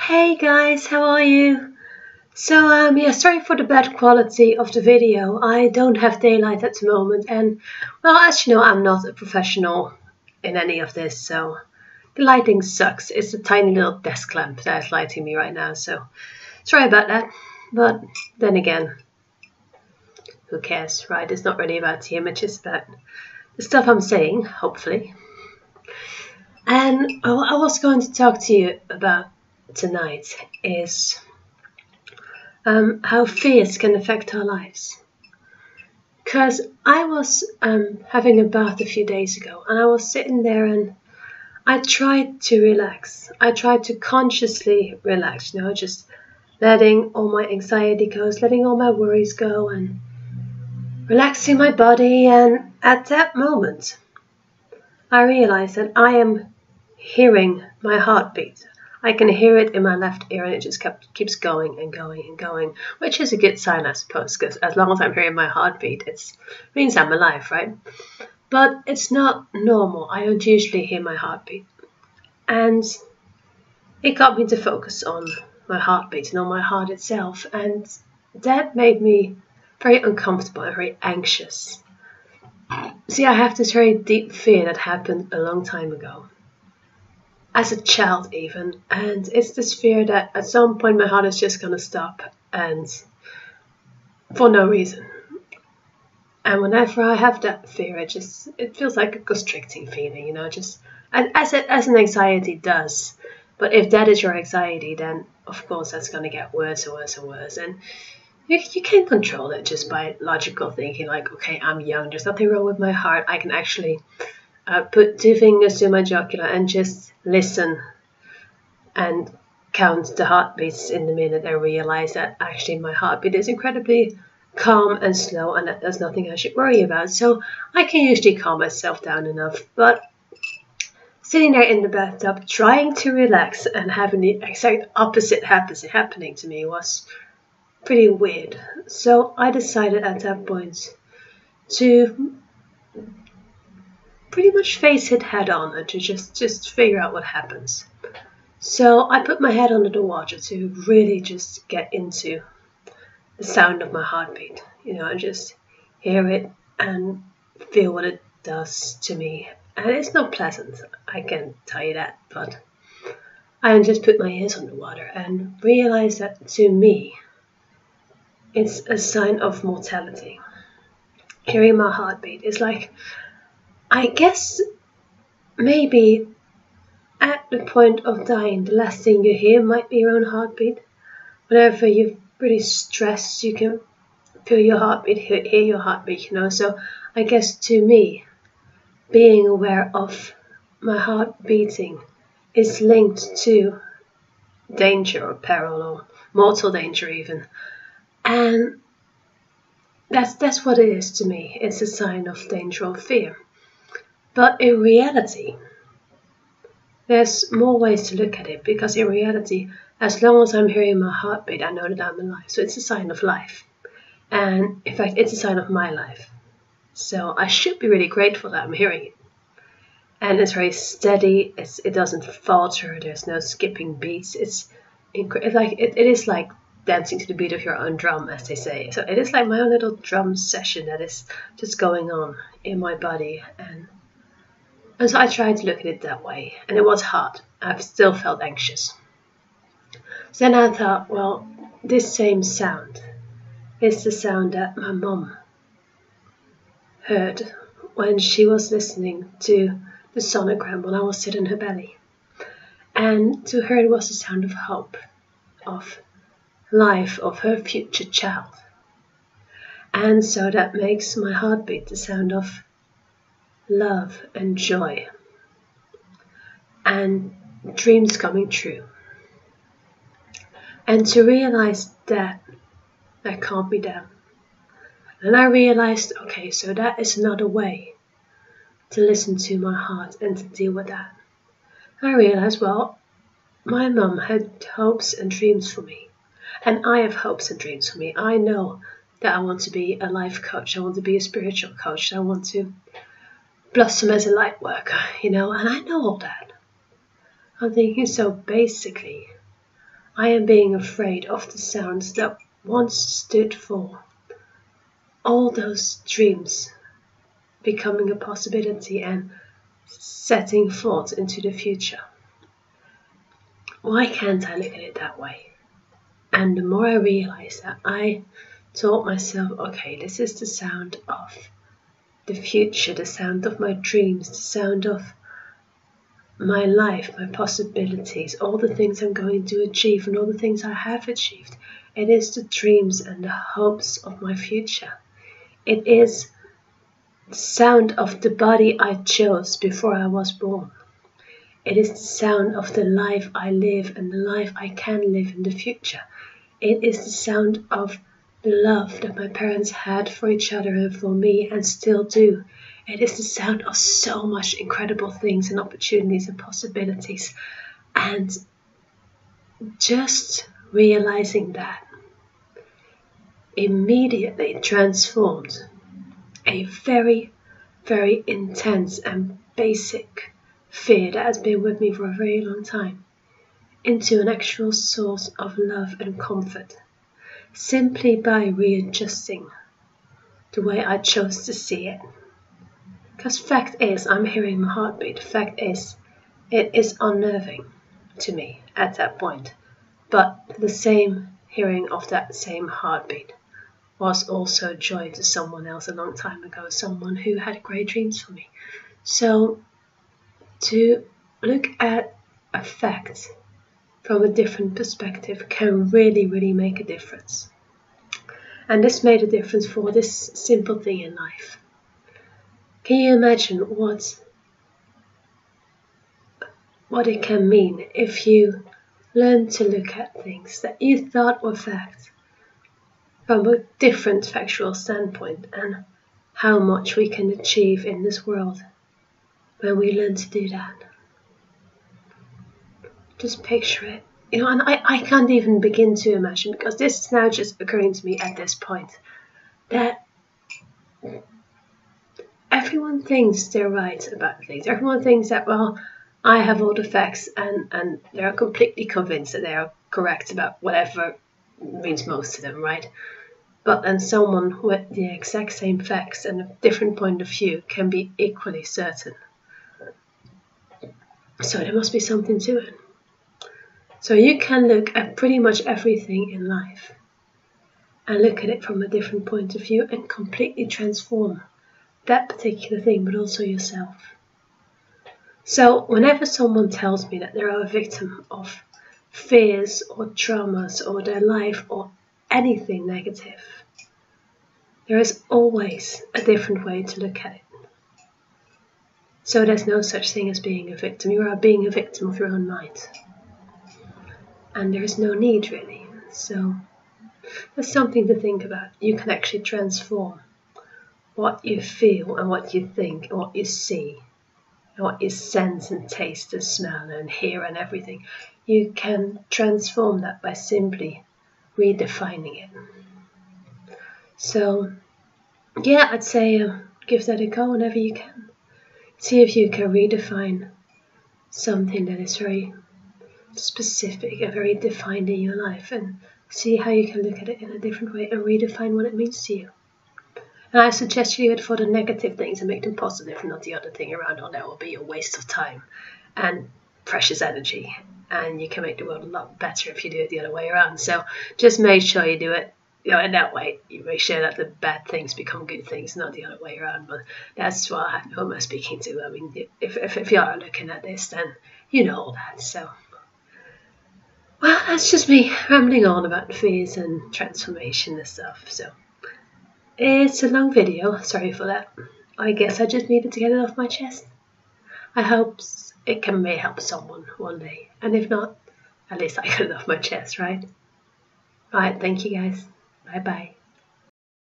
Hey guys, how are you? So um yeah, sorry for the bad quality of the video. I don't have daylight at the moment and well as you know I'm not a professional in any of this so the lighting sucks. It's a tiny little desk lamp that is lighting me right now so sorry about that. But then again, who cares, right? It's not really about the image, it's about the stuff I'm saying, hopefully. And I was going to talk to you about tonight is um, how fears can affect our lives. Because I was um, having a bath a few days ago and I was sitting there and I tried to relax. I tried to consciously relax, you know, just letting all my anxiety go, letting all my worries go and relaxing my body. And at that moment, I realized that I am hearing my heartbeat. I can hear it in my left ear and it just kept, keeps going and going and going, which is a good sign, I suppose, because as long as I'm hearing my heartbeat, it means I'm alive, right? But it's not normal. I don't usually hear my heartbeat. And it got me to focus on my heartbeat and on my heart itself. And that made me very uncomfortable and very anxious. See, I have this very deep fear that happened a long time ago as a child even and it's this fear that at some point my heart is just to stop and for no reason. And whenever i have that fear it just it feels like a constricting feeling you know just as it as an anxiety does. But if that is your anxiety then of course that's going to get worse and worse and worse. And you, you can't control it just by logical thinking like okay i'm young there's nothing wrong with my heart. I can actually uh, put two fingers to my jugular and just listen and count the heartbeats in the minute and realize that actually my heartbeat is incredibly calm and slow and that there's nothing I should worry about. So I can usually calm myself down enough. But sitting there in the bathtub trying to relax and having the exact opposite happening to me was pretty weird. So I decided at that point to pretty much face it head on and to just just figure out what happens. So I put my head under the water to really just get into the sound of my heartbeat, you know, and just hear it and feel what it does to me. And it's not pleasant, I can tell you that, but I just put my ears underwater and realize that to me, it's a sign of mortality. Hearing my heartbeat is like I guess maybe at the point of dying, the last thing you hear might be your own heartbeat. Whenever you're really stressed, you can feel your heartbeat, hear, your heartbeat, you know. So I guess to me, being aware of my heart beating is linked to danger or peril or mortal danger even. And that's that's what it is to me. It's a sign of danger or fear. But in reality, there's more ways to look at it because in reality, as long as I'm hearing my heartbeat, I know that I'm alive. So it's a sign of life. And in fact, it's a sign of my life. So I should be really grateful that I'm hearing it. And it's very steady. It's, it doesn't falter. There's no skipping beats. It's, it's like it, it is like dancing to the beat of your own drum, as they say. So it is like my own little drum session that is just going on in my body. And and so I tried to look at it that way, and it was hard. I still felt anxious. Then I thought, well, this same sound is the sound that my mom heard when she was listening to the sonogram when I was sitting in her belly. And to her, it was the sound of hope, of life, of her future child. And so that makes my heartbeat the sound of love and joy and dreams coming true. And to realize that that can't be done. And I realized, okay, so that is another way to listen to my heart and to deal with that. I realized, well, my mum had hopes and dreams for me. And I have hopes and dreams for me. I know that I want to be a life coach. I want to be a spiritual coach. I want to blossom as a light worker, you know, and I know all that. I'm thinking, so basically, I am being afraid of the sounds that once stood for all those dreams becoming a possibility and setting forth into the future. Why can't I look at it that way? And the more I realize that, I taught myself, okay, this is the sound of the future, the sound of my dreams, the sound of my life, my possibilities, all the things I'm going to achieve, and all the things I have achieved. It is the dreams and the hopes of my future. It is the sound of the body I chose before I was born. It is the sound of the life I live and the life I can live in the future. It is the sound of the love that my parents had for each other and for me and still do. It is the sound of so much incredible things and opportunities and possibilities. And just realizing that immediately transformed a very, very intense and basic fear that has been with me for a very long time into an actual source of love and comfort simply by readjusting the way I chose to see it. Because fact is, I'm hearing my heartbeat. Fact is, it is unnerving to me at that point. But the same hearing of that same heartbeat was also joy to someone else a long time ago, someone who had great dreams for me. So to look at a fact from a different perspective can really, really make a difference. And this made a difference for this simple thing in life. Can you imagine what what it can mean if you learn to look at things that you thought were facts from a different factual standpoint and how much we can achieve in this world when we learn to do that. Just picture it. You know, and I, I can't even begin to imagine because this is now just occurring to me at this point that everyone thinks they're right about things. Everyone thinks that, well, I have all the facts and, and they're completely convinced that they are correct about whatever means most to them, right? But then someone with the exact same facts and a different point of view can be equally certain. So there must be something to it. So you can look at pretty much everything in life and look at it from a different point of view and completely transform that particular thing, but also yourself. So, whenever someone tells me that they're a victim of fears or traumas or their life or anything negative, there is always a different way to look at it. So, there's no such thing as being a victim. You are being a victim of your own mind. And there is no need really. So, there's something to think about. You can actually transform what you feel and what you think and what you see and what you sense and taste and smell and hear and everything. You can transform that by simply redefining it. So, yeah, I'd say uh, give that a go whenever you can. See if you can redefine something that is very specific and very defined in your life and see how you can look at it in a different way and redefine what it means to you. And I suggest you do it for the negative things and make them positive, not the other thing around. Or that will be a waste of time and precious energy. And you can make the world a lot better if you do it the other way around. So just make sure you do it you know, in that way, you make sure that the bad things become good things, not the other way around. But that's what I, who am I speaking to? I mean, if, if, if you are looking at this, then you know all that. So, well, that's just me rambling on about fears and transformation and stuff. So. It's a long video, sorry for that. I guess I just needed to get it off my chest. I hope it can may help someone one day, and if not, at least I got it off my chest, right? Right, thank you guys. Bye bye.